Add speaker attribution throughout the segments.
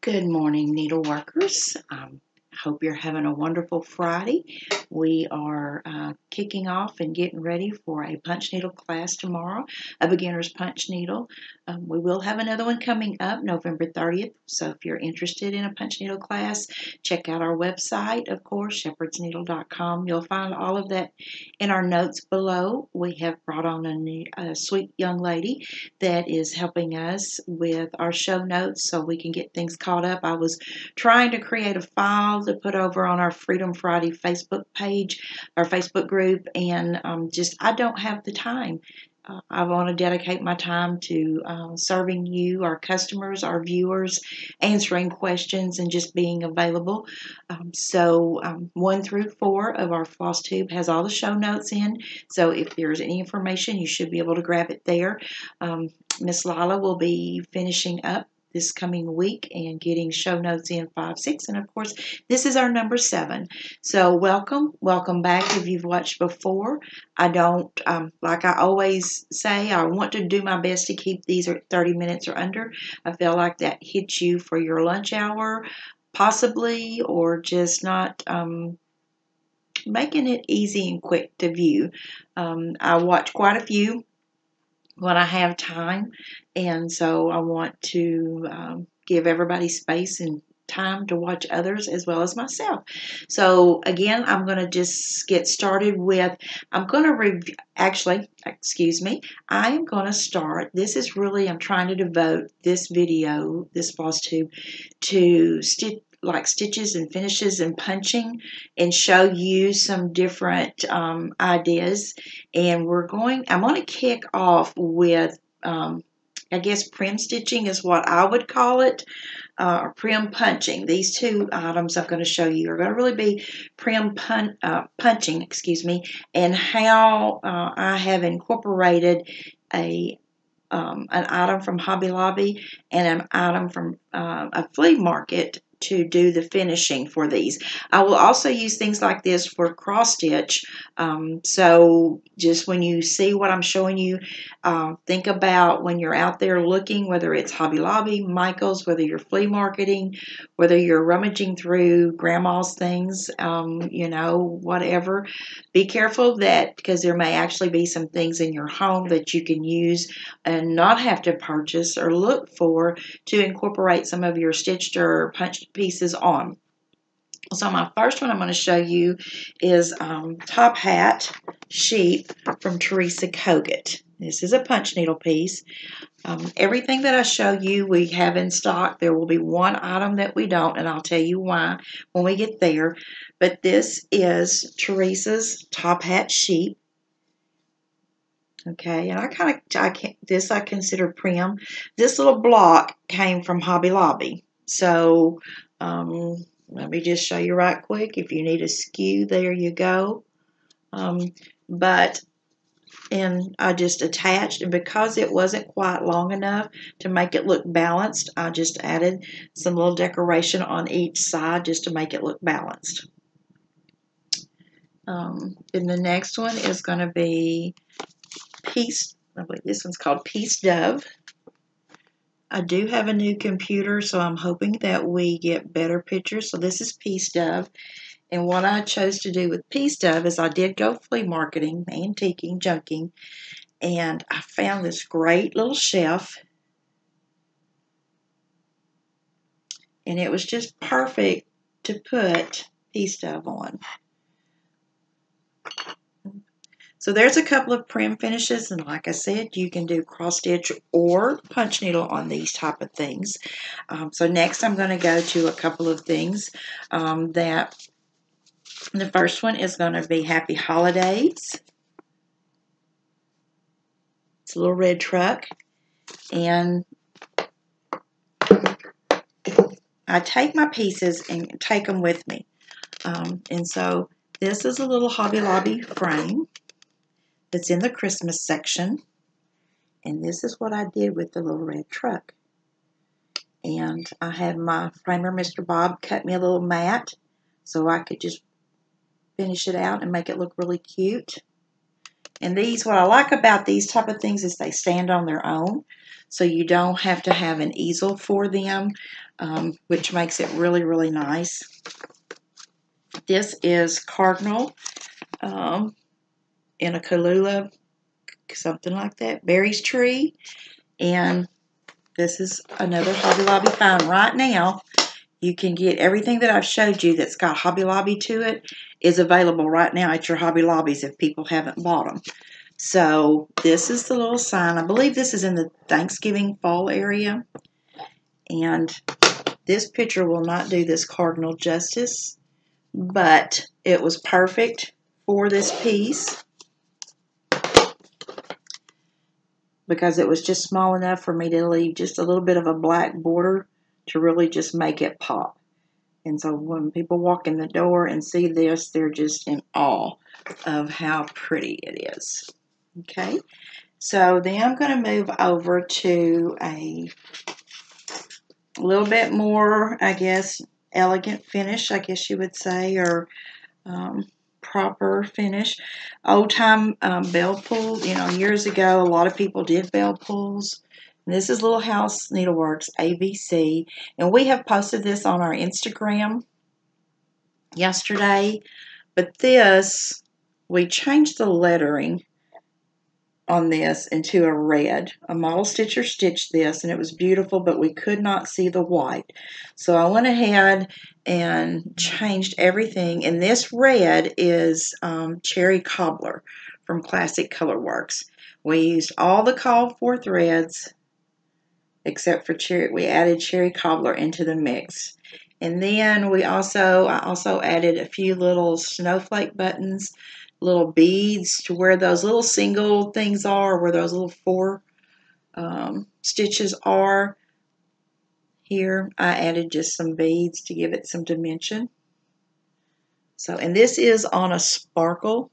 Speaker 1: Good morning, needle workers. Um, hope you're having a wonderful Friday. We are uh, kicking off and getting ready for a punch needle class tomorrow, a beginner's punch needle. Um, we will have another one coming up November 30th. So if you're interested in a punch needle class, check out our website, of course, shepherdsneedle.com. You'll find all of that in our notes below. We have brought on a, new, a sweet young lady that is helping us with our show notes so we can get things caught up. I was trying to create a file to put over on our Freedom Friday Facebook page, our Facebook group, and um, just I don't have the time. Uh, I want to dedicate my time to uh, serving you, our customers, our viewers, answering questions, and just being available. Um, so, um, one through four of our floss tube has all the show notes in. So, if there's any information, you should be able to grab it there. Um, Miss Lila will be finishing up this coming week and getting show notes in five, six, and of course, this is our number seven. So, welcome, welcome back if you've watched before. I don't, um, like I always say, I want to do my best to keep these at 30 minutes or under. I feel like that hits you for your lunch hour, possibly, or just not. Um, making it easy and quick to view. Um, I watch quite a few when I have time. And so I want to um, give everybody space and time to watch others as well as myself. So again, I'm going to just get started with, I'm going to review, actually, excuse me, I am going to start, this is really, I'm trying to devote this video, this floss tube, to stitch like stitches and finishes and punching and show you some different um, ideas. And we're going I'm going to kick off with um, I guess prim stitching is what I would call it uh, or prim punching. These two items I'm going to show you are going to really be prim pun uh, punching excuse me and how uh, I have incorporated a um, an item from Hobby Lobby and an item from uh, a flea market to do the finishing for these. I will also use things like this for cross stitch. Um, so just when you see what I'm showing you, uh, think about when you're out there looking, whether it's Hobby Lobby, Michael's, whether you're flea marketing, whether you're rummaging through grandma's things, um, you know, whatever. Be careful that because there may actually be some things in your home that you can use and not have to purchase or look for to incorporate some of your stitched or punched pieces on. So my first one I'm going to show you is um, Top Hat Sheep from Teresa Kogut. This is a punch needle piece. Um, everything that I show you we have in stock. There will be one item that we don't, and I'll tell you why when we get there. But this is Teresa's Top Hat Sheep. Okay, and I kind of, I can this I consider prim. This little block came from Hobby Lobby. So um, let me just show you right quick. If you need a skew, there you go. Um, but and I just attached and because it wasn't quite long enough to make it look balanced I just added some little decoration on each side just to make it look balanced um, and the next one is going to be Peace this one's called Peace Dove I do have a new computer, so I'm hoping that we get better pictures. So this is Peace Dove. And what I chose to do with Peace Dove is I did go flea marketing, antiquing, junking, and I found this great little shelf. And it was just perfect to put Peace Dove on. So there's a couple of prim finishes, and like I said, you can do cross stitch or punch needle on these type of things. Um, so next I'm going to go to a couple of things um, that the first one is going to be Happy Holidays. It's a little red truck, and I take my pieces and take them with me. Um, and so this is a little Hobby Lobby frame that's in the Christmas section. And this is what I did with the little red truck. And I had my framer, Mr. Bob, cut me a little mat so I could just finish it out and make it look really cute. And these, what I like about these type of things is they stand on their own. so you don't have to have an easel for them, um, which makes it really, really nice. This is Cardinal um, in a Kalula, something like that, berries tree. And this is another Hobby Lobby find. Right now, you can get everything that I've showed you that's got Hobby Lobby to it is available right now at your Hobby Lobbies if people haven't bought them. So this is the little sign. I believe this is in the Thanksgiving fall area. And this picture will not do this cardinal justice, but it was perfect for this piece because it was just small enough for me to leave just a little bit of a black border to really just make it pop. And so when people walk in the door and see this, they're just in awe of how pretty it is. Okay, so then I'm going to move over to a little bit more, I guess, elegant finish, I guess you would say, or um, proper finish. Old time um, bell pull, you know, years ago, a lot of people did bell pulls. And this is Little House Needleworks ABC, and we have posted this on our Instagram yesterday. But this, we changed the lettering on this into a red. A model stitcher stitched this and it was beautiful, but we could not see the white. So I went ahead and changed everything. And this red is um, Cherry Cobbler from Classic Colorworks. We used all the called for threads except for cherry. We added Cherry Cobbler into the mix. And then we also, I also added a few little snowflake buttons little beads to where those little single things are, where those little four um, stitches are. Here I added just some beads to give it some dimension. So, and this is on a sparkle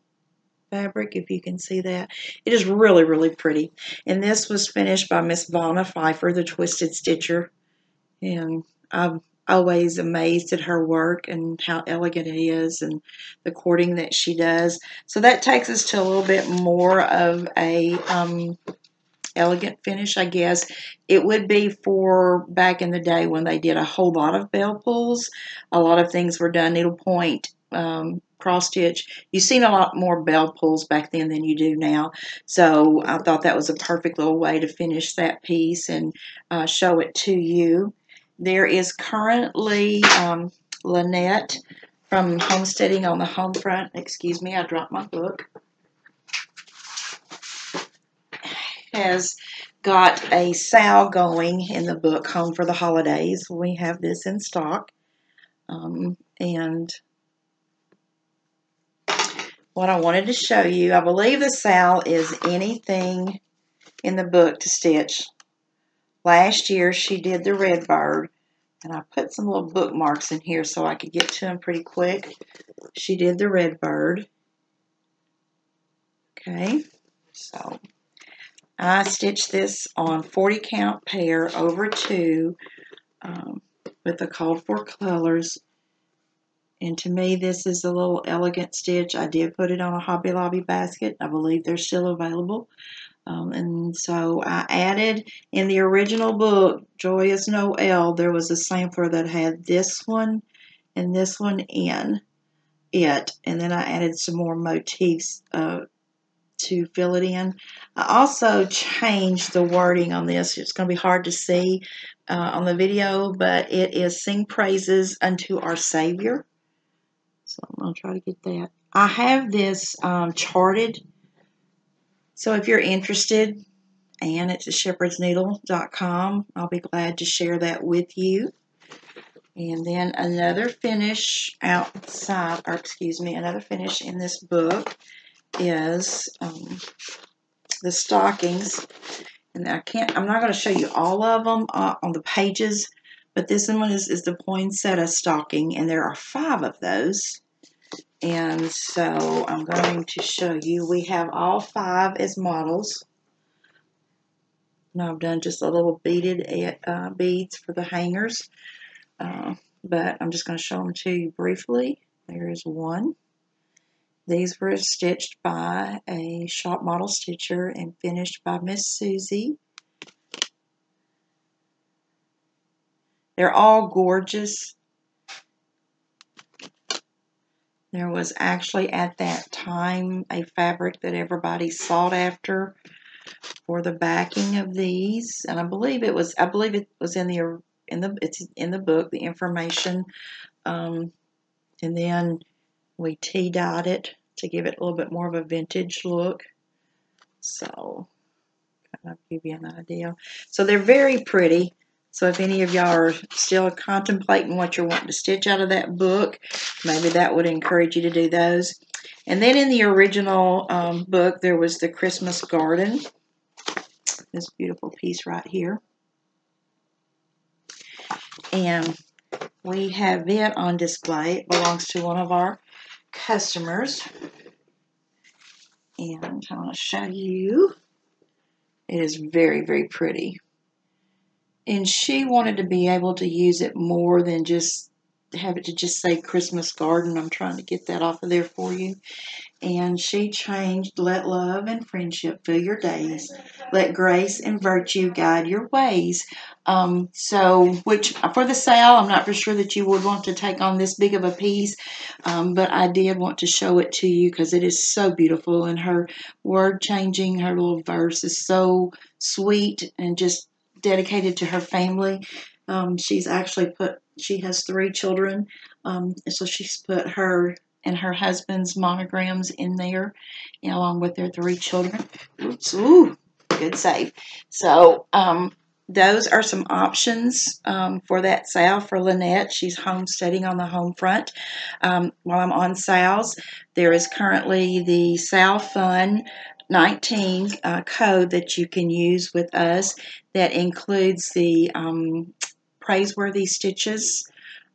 Speaker 1: fabric, if you can see that. It is really, really pretty. And this was finished by Miss Vonna Pfeiffer, the Twisted Stitcher. And I've always amazed at her work and how elegant it is and the cording that she does. So that takes us to a little bit more of a um, elegant finish, I guess. It would be for back in the day when they did a whole lot of bell pulls. A lot of things were done needlepoint, um, cross stitch. You've seen a lot more bell pulls back then than you do now. So I thought that was a perfect little way to finish that piece and uh, show it to you. There is currently um, Lynette from Homesteading on the Home Front. Excuse me, I dropped my book. Has got a sale going in the book Home for the Holidays. We have this in stock. Um, and what I wanted to show you, I believe the sale is anything in the book to stitch Last year she did the red bird and I put some little bookmarks in here so I could get to them pretty quick. She did the red bird. Okay, so I stitched this on 40 count pair over two um, with the called for colors. And to me, this is a little elegant stitch. I did put it on a Hobby Lobby basket. I believe they're still available. Um, and so I added in the original book, Joyous Noel, there was a sampler that had this one and this one in it. And then I added some more motifs uh, to fill it in. I also changed the wording on this. It's going to be hard to see uh, on the video, but it is Sing Praises Unto Our Savior. So I'm going to try to get that. I have this um, charted so if you're interested, and it's at shepherdsneedle.com, I'll be glad to share that with you. And then another finish outside, or excuse me, another finish in this book is um, the stockings. And I can't, I'm not going to show you all of them uh, on the pages, but this one is, is the poinsettia stocking, and there are five of those. And so I'm going to show you, we have all five as models. Now I've done just a little beaded uh, beads for the hangers, uh, but I'm just going to show them to you briefly. There is one. These were stitched by a shop model stitcher and finished by Miss Susie. They're all gorgeous. There was actually at that time a fabric that everybody sought after for the backing of these, and I believe it was I believe it was in the in the it's in the book the information, um, and then we tea dyed it to give it a little bit more of a vintage look. So, kind of give you an idea. So they're very pretty. So if any of y'all are still contemplating what you're wanting to stitch out of that book, maybe that would encourage you to do those. And then in the original um, book, there was the Christmas Garden. This beautiful piece right here. And we have it on display. It belongs to one of our customers. And I want to show you. It is very, very pretty and she wanted to be able to use it more than just have it to just say Christmas garden. I'm trying to get that off of there for you. And she changed let love and friendship fill your days. Let grace and virtue guide your ways. Um, so, which for the sale, I'm not for sure that you would want to take on this big of a piece, um, but I did want to show it to you because it is so beautiful. And her word changing, her little verse is so sweet and just dedicated to her family. Um, she's actually put, she has three children, um, so she's put her and her husband's monograms in there, you know, along with their three children. Oops, ooh, good save. So, um, those are some options um, for that sale for Lynette. She's homesteading on the home front. Um, while I'm on sales, there is currently the Sal Fun 19 uh, code that you can use with us that includes the um, praiseworthy stitches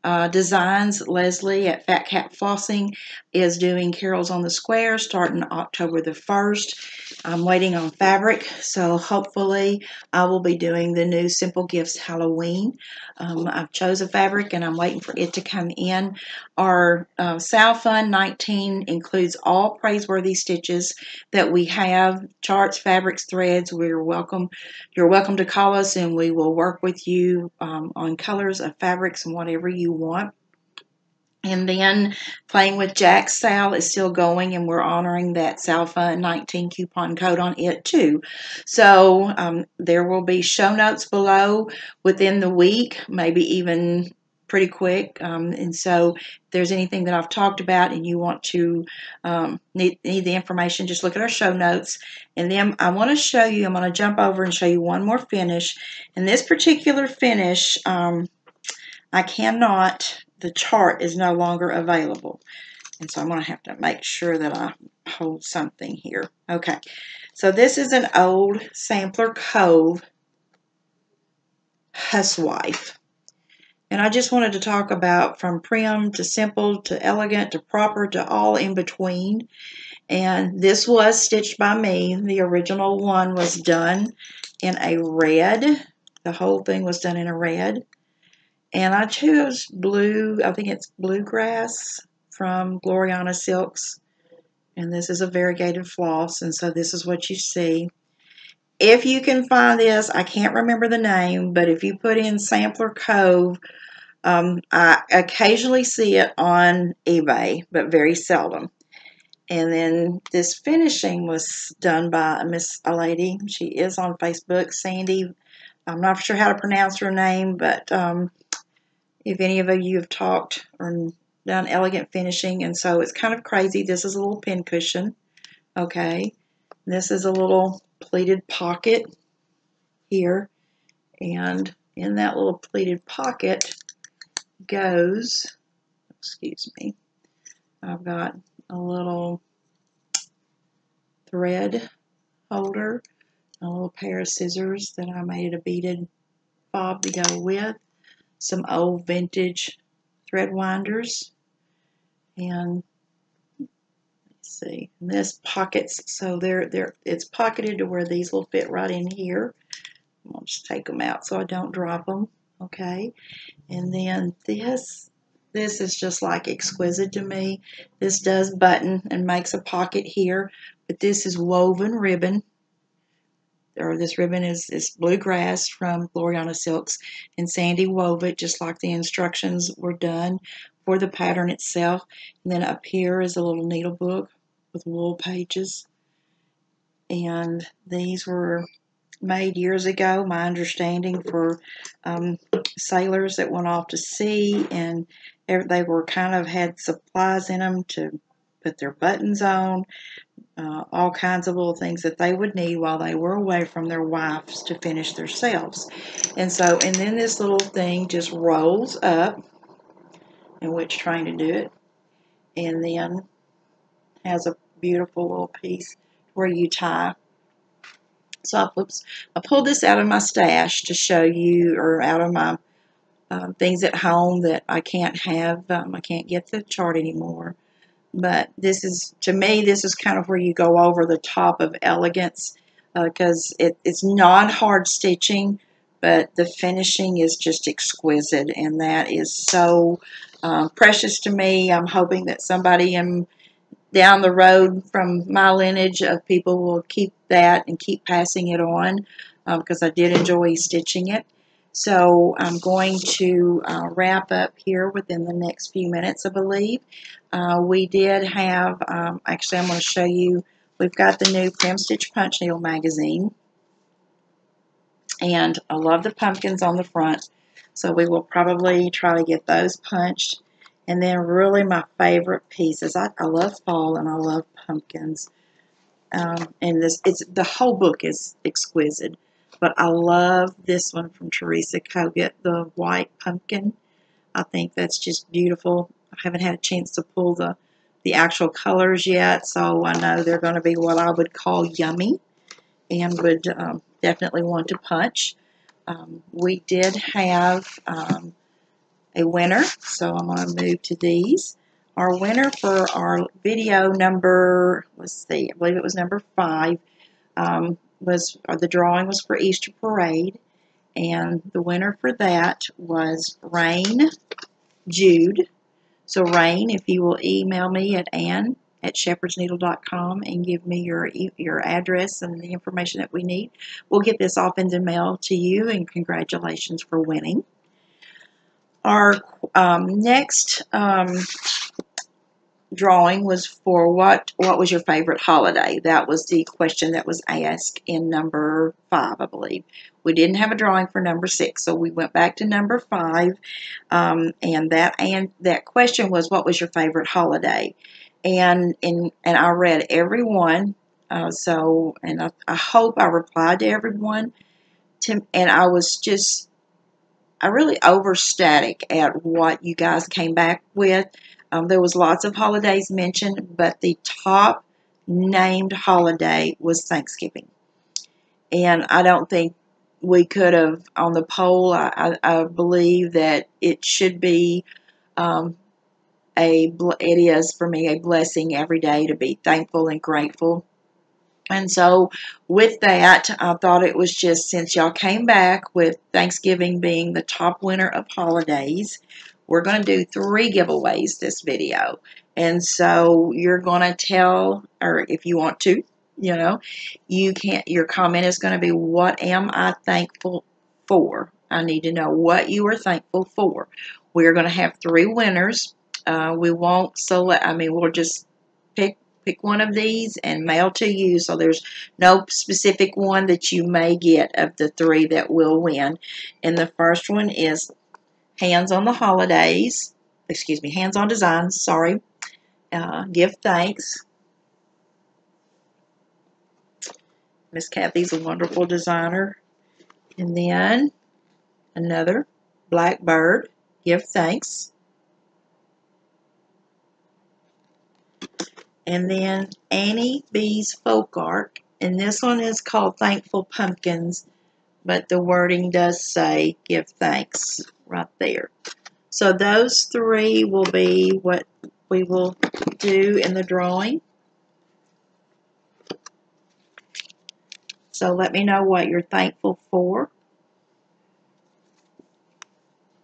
Speaker 1: uh, designs. Leslie at Fat Cat Flossing is doing Carols on the Square starting October the 1st. I'm waiting on fabric, so hopefully I will be doing the new Simple Gifts Halloween. Um, I've chose a fabric and I'm waiting for it to come in. Our uh, Sal Fun 19 includes all praiseworthy stitches that we have, charts, fabrics, threads. We're welcome. You're welcome to call us and we will work with you um, on colors of fabrics and whatever you want. And then Playing with Jack's Sal is still going, and we're honoring that Sal Fun 19 coupon code on it too. So um, there will be show notes below within the week, maybe even pretty quick. Um, and so if there's anything that I've talked about and you want to um, need, need the information, just look at our show notes. And then I want to show you, I'm going to jump over and show you one more finish. And this particular finish, um, I cannot the chart is no longer available. And so I'm going to have to make sure that I hold something here. Okay, so this is an old Sampler Cove Huswife. And I just wanted to talk about from prim to simple to elegant to proper to all in between. And this was stitched by me. The original one was done in a red. The whole thing was done in a red. And I chose blue, I think it's bluegrass from Gloriana Silks. And this is a variegated floss, and so this is what you see. If you can find this, I can't remember the name, but if you put in Sampler Cove, um, I occasionally see it on eBay, but very seldom. And then this finishing was done by a Miss a lady. She is on Facebook, Sandy. I'm not sure how to pronounce her name, but um, if any of you have talked or done elegant finishing. And so it's kind of crazy. This is a little pin cushion. Okay. This is a little pleated pocket here. And in that little pleated pocket goes, excuse me, I've got a little thread holder, a little pair of scissors that I made a beaded bob to go with, some old vintage thread winders. And let's see and this pockets so they're they're it's pocketed to where these will fit right in here. I'll just take them out so I don't drop them okay? And then this this is just like exquisite to me. This does button and makes a pocket here but this is woven ribbon or this ribbon is, is bluegrass from Gloriana Silks, and Sandy wove it just like the instructions were done for the pattern itself. And then up here is a little needle book with wool pages. And these were made years ago, my understanding, for um, sailors that went off to sea, and they were kind of had supplies in them to put their buttons on, uh, all kinds of little things that they would need while they were away from their wives to finish themselves. And so, and then this little thing just rolls up, in which trying to do it, and then has a beautiful little piece where you tie. So I, oops, I pulled this out of my stash to show you, or out of my uh, things at home that I can't have. Um, I can't get the chart anymore. But this is, to me, this is kind of where you go over the top of elegance because uh, it, it's not hard stitching, but the finishing is just exquisite, and that is so um, precious to me. I'm hoping that somebody in down the road from my lineage of people will keep that and keep passing it on because um, I did enjoy stitching it. So I'm going to uh, wrap up here within the next few minutes, I believe. Uh, we did have, um, actually I'm going to show you, we've got the new Prim Stitch Punch Needle magazine. And I love the pumpkins on the front. So we will probably try to get those punched. And then really my favorite pieces. I, I love fall and I love pumpkins. Um, and this it's the whole book is exquisite. But I love this one from Teresa Kogut, the white pumpkin. I think that's just beautiful. I haven't had a chance to pull the, the actual colors yet, so I know they're going to be what I would call yummy and would um, definitely want to punch. Um, we did have um, a winner, so I'm going to move to these. Our winner for our video number, let's see, I believe it was number five, um, was or the drawing was for Easter Parade, and the winner for that was Rain Jude. So Rain, if you will email me at Ann at shepherdsneedle.com and give me your your address and the information that we need, we'll get this off in the mail to you. And congratulations for winning. Our um, next um, drawing was for what what was your favorite holiday? That was the question that was asked in number five, I believe. We didn't have a drawing for number six, so we went back to number five, um, and that and that question was what was your favorite holiday? And and and I read everyone uh, so and I, I hope I replied to everyone. To, and I was just I really overstatic at what you guys came back with. Um, there was lots of holidays mentioned, but the top named holiday was Thanksgiving. And I don't think we could have, on the poll, I, I, believe that it should be um, a, it is for me a blessing every day to be thankful and grateful. And so, with that, I thought it was just since y'all came back with Thanksgiving being the top winner of holidays, we're going to do three giveaways this video. And so you're going to tell, or if you want to, you know, you can't, your comment is going to be, what am I thankful for? I need to know what you are thankful for. We're going to have three winners. Uh, we won't select, I mean, we'll just pick one of these and mail to you. So there's no specific one that you may get of the three that will win. And the first one is Hands on the Holidays, excuse me, Hands on Designs, sorry. Uh, give thanks. Miss Kathy's a wonderful designer. And then another Blackbird, give thanks. And then Annie Beez Folk Art. And this one is called Thankful Pumpkins, but the wording does say give thanks right there. So those three will be what we will do in the drawing. So let me know what you're thankful for.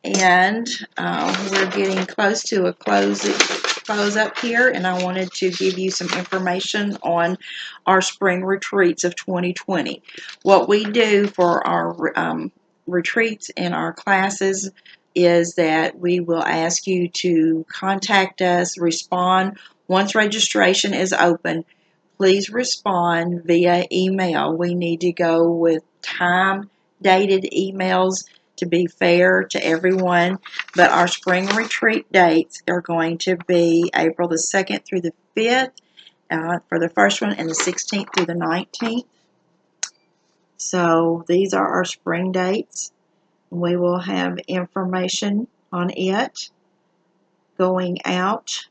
Speaker 1: And uh, we're getting close to a closing, expos up here and I wanted to give you some information on our spring retreats of 2020. What we do for our um, retreats and our classes is that we will ask you to contact us, respond once registration is open. Please respond via email. We need to go with time dated emails to be fair to everyone. But our spring retreat dates are going to be April the 2nd through the 5th uh, for the first one and the 16th through the 19th. So these are our spring dates. We will have information on it going out.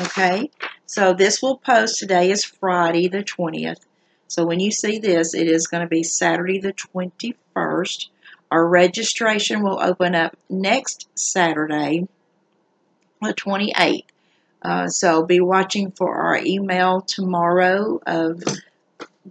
Speaker 1: Okay, so this will post today is Friday the 20th. So when you see this, it is going to be Saturday the 21st. Our registration will open up next Saturday, the 28th. Uh, so be watching for our email tomorrow of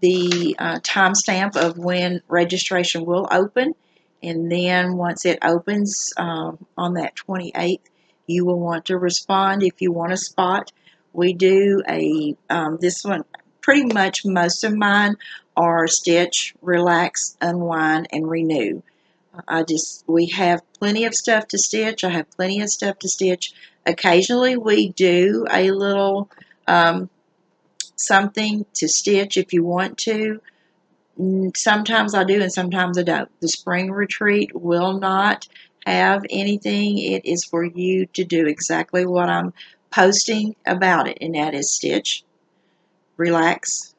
Speaker 1: the uh, timestamp of when registration will open. And then once it opens um, on that 28th, you will want to respond if you want a spot. We do a, um, this one, pretty much most of mine are stitch, relax, unwind, and renew. I just, we have plenty of stuff to stitch. I have plenty of stuff to stitch. Occasionally we do a little um, something to stitch if you want to. Sometimes I do and sometimes I don't. The spring retreat will not have anything. It is for you to do exactly what I'm posting about it, and that is stitch, relax,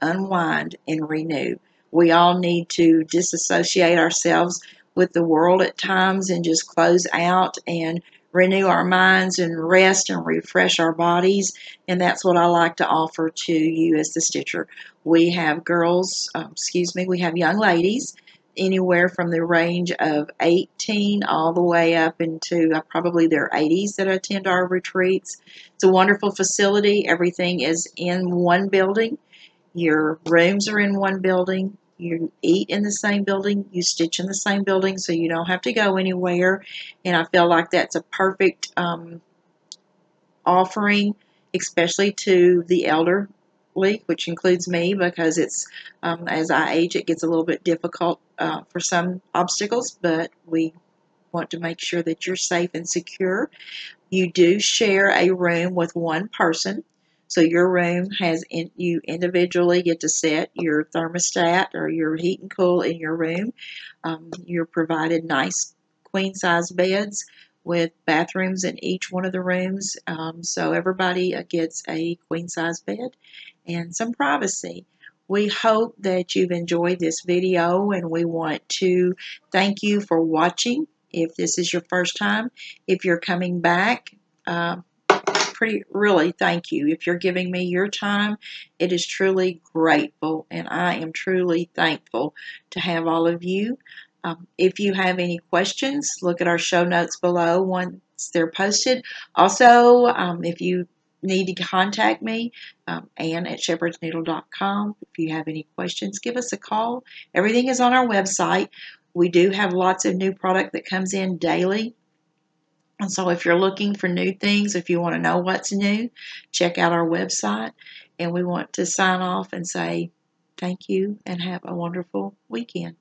Speaker 1: unwind, and renew. We all need to disassociate ourselves with the world at times and just close out and renew our minds and rest and refresh our bodies. And that's what I like to offer to you as the Stitcher. We have girls, um, excuse me, we have young ladies anywhere from the range of 18 all the way up into uh, probably their 80s that attend our retreats. It's a wonderful facility. Everything is in one building. Your rooms are in one building. You eat in the same building, you stitch in the same building, so you don't have to go anywhere. And I feel like that's a perfect um, offering, especially to the elderly, which includes me, because it's um, as I age, it gets a little bit difficult uh, for some obstacles, but we want to make sure that you're safe and secure. You do share a room with one person. So your room has in, you individually get to set your thermostat or your heat and cool in your room. Um, you're provided nice queen size beds with bathrooms in each one of the rooms. Um, so everybody gets a queen size bed and some privacy. We hope that you've enjoyed this video and we want to thank you for watching if this is your first time. If you're coming back, uh, pretty really thank you. If you're giving me your time, it is truly grateful and I am truly thankful to have all of you. Um, if you have any questions, look at our show notes below once they're posted. Also, um, if you need to contact me, um, Ann at shepherdsneedle.com. If you have any questions, give us a call. Everything is on our website. We do have lots of new product that comes in daily. And so if you're looking for new things, if you want to know what's new, check out our website. And we want to sign off and say thank you and have a wonderful weekend.